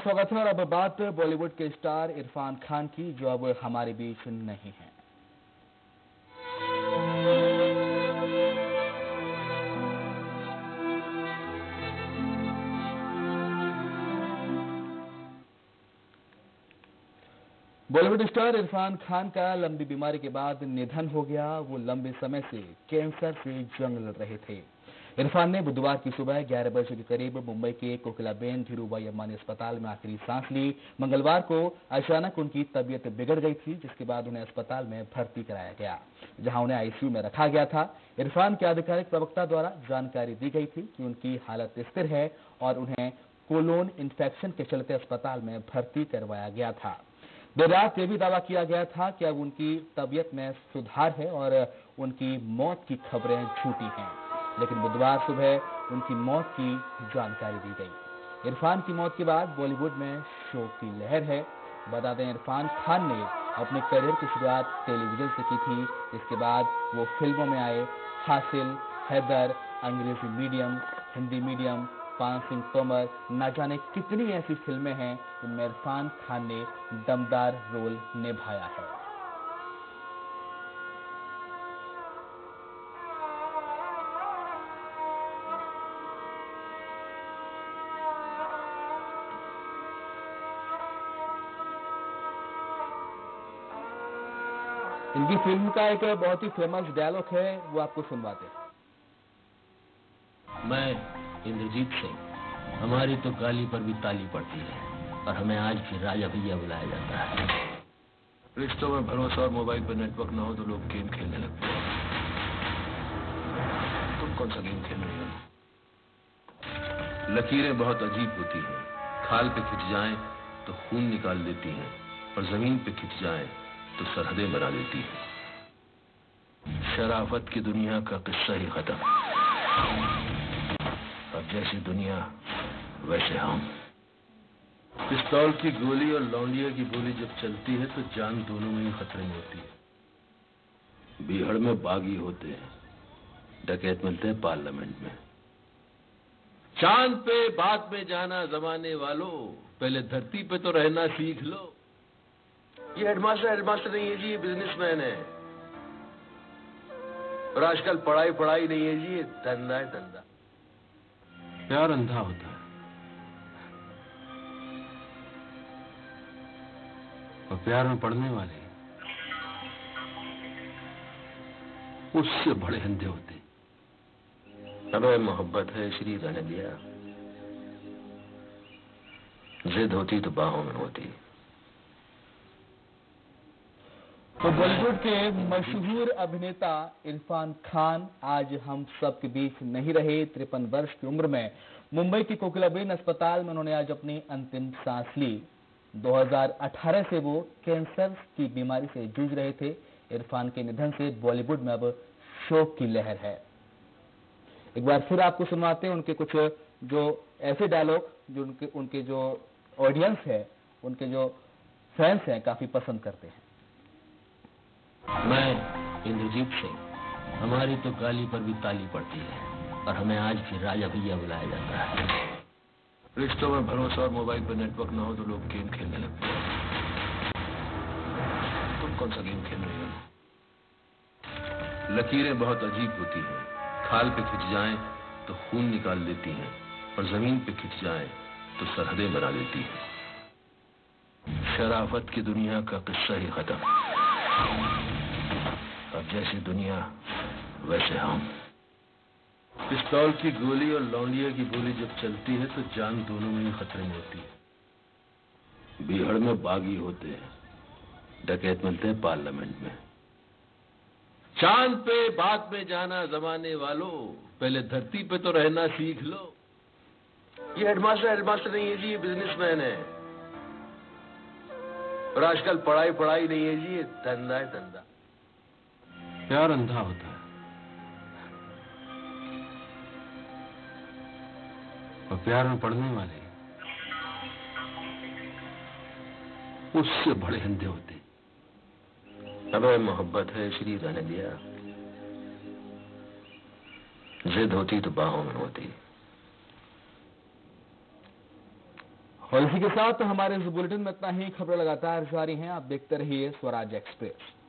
स्वागत है और अब बात बॉलीवुड के स्टार इरफान खान की, जो अब हमारे बीच नहीं है। बॉलीवुड स्टार इरफान खान का लंबी बीमारी के बाद निधन हो गया। वो लंबे समय से कैंसर से जंग लड़ रहे थे। इरफान ने बुधवार की सुबह 11 बजे के करीब मुंबई के कोकिलाबेन धीरूभाई अम्बानी अस्पताल में आखिरी सांस ली। मंगलवार को अचानक उनकी तबीयत बिगड़ गई थी, जिसके बाद उन्हें अस्पताल में भर्ती कराया गया, जहाँ उन्हें आईसीयू में रखा गया था। इरफान के आधिकारिक प्रवक्ता द्वारा जानकारी दी गई थी कि उनकी हालत स्थिर है और उन्हें कोलोन इन्फेक्शन के चलते अस्पताल में भर्ती करवाया गया था। देर रात यह भी दावा किया गया था कि अब उनकी तबीयत में सुधार है और उनकी मौत की खबरें झूठी हैं। लेकिन बुधवार सुबह उनकी मौत की जानकारी दी गई। इरफान की मौत के बाद बॉलीवुड में शोक की लहर है। बता दें, इरफान खान ने अपने करियर की शुरुआत टेलीविज़न से की थी। इसके बाद वो फ़िल्मों में आए। हासिल, हैदर, अंग्रेज़ी मीडियम, हिंदी मीडियम, पान सिंह तोमर, न जाने कितनी ऐसी फ़िल्में हैं जिनमें इरफान खान ने दमदार रोल निभाया है। इनकी फ़िल्म का एक बहुत ही फ़ेमस डायलॉग है वो आपको सुनवाते मैं इंद्रजीत सिंह। हमारी तो गाली पर भी ताली पड़ती है और हमें आज भी राजा भैया बुलाया जाता है। रिश्तों में भरोसा और मोबाइल पर नेटवर्क ना हो तो लोग गेम खेलने लगते हैं। तुम कौन सा गेम खेल रहे हो? लकीरें बहुत अजीब होती हैं। खाल पे खिंच जाएँ तो खून निकाल देती हैं और ज़मीन पे खिंच जाएँ तो सरहदें बना देती है। शराफत की दुनिया का किस्सा ही खत्म। अब जैसी दुनिया वैसे हम। पिस्तौल की गोली और लौंडिया की गोली जब चलती है तो जान दोनों में ही खतरे में होती है। बीहड़ में बागी होते हैं। डकैत मिलते हैं पार्लियामेंट में। चाँद पे बाद में जाना जमाने वालों। पहले धरती पे तो रहना सीख लो। ये हेडमास्टर हेडमास्टर नहीं है जी ये बिजनेसमैन है। और आजकल पढ़ाई पढ़ाई नहीं है जी ये धंधा है धंधा। प्यार अंधा होता है। और प्यार में पढ़ने वाले उससे बड़े अंधे होते अबे मोहब्बत है श्री रहने दिया। जिद होती तो बाहों में होती। तो बॉलीवुड के मशहूर अभिनेता इरफान खान आज हम सब के बीच नहीं रहे, तिरपन वर्ष की उम्र में। मुंबई के कोकिलाबेन अस्पताल में उन्होंने आज अपनी अंतिम सांस ली। 2018 से वो कैंसर की बीमारी से जूझ रहे थे। इरफान के निधन से बॉलीवुड में अब शोक की लहर है। एक बार फिर आपको सुनवाते हैं उनके कुछ जो ऐसे डायलॉग जो उनके उनके जो ऑडियंस है, उनके जो फैंस हैं, काफ़ी पसंद करते हैं। मैं इंद्रजीत सिंह। हमारी तो गाली पर भी ताली पड़ती है और हमें आज भी राजा भैया बुलाया जाता है। रिश्तों में भरोसा और मोबाइल पर नेटवर्क ना हो तो लोग गेम खेलने लगते हैं। तुम कौन सा गेम खेल रहे हो? लकीरें बहुत अजीब होती हैं। खाल पे खिंच जाएँ तो खून निकाल देती हैं और ज़मीन पे खिंच जाएँ तो सरहदें बना देती हैं। शराफत की दुनिया का किस्सा ही खत्म। अब जैसी दुनिया वैसे हम। पिस्तौल की गोली और लौंडिया की गोली जब चलती है तो जान दोनों में ही खतरे में होती है। बिहड़ में बागी होते हैं। डकैत मिलते हैं पार्लियामेंट में। चाँद पे बाद में जाना जमाने वालों। पहले धरती पे तो रहना सीख लो। ये हेडमास्टर हेडमास्टर नहीं है जी ये बिजनेसमैन है। और आजकल पढ़ाई पढ़ाई नहीं है जी ये धंधा है धंधा। प्यार अंधा होता है? और प्यार में पढ़ने वाले उससे बड़े अंधे होते अबे मोहब्बत है श्री रहने दिया। जिद होती तो बाहों में होती। और इसी के साथ हमारे इस बुलेटिन में इतना ही। खबरें लगातार जारी हैं, आप देखते रहिए स्वराज एक्सप्रेस।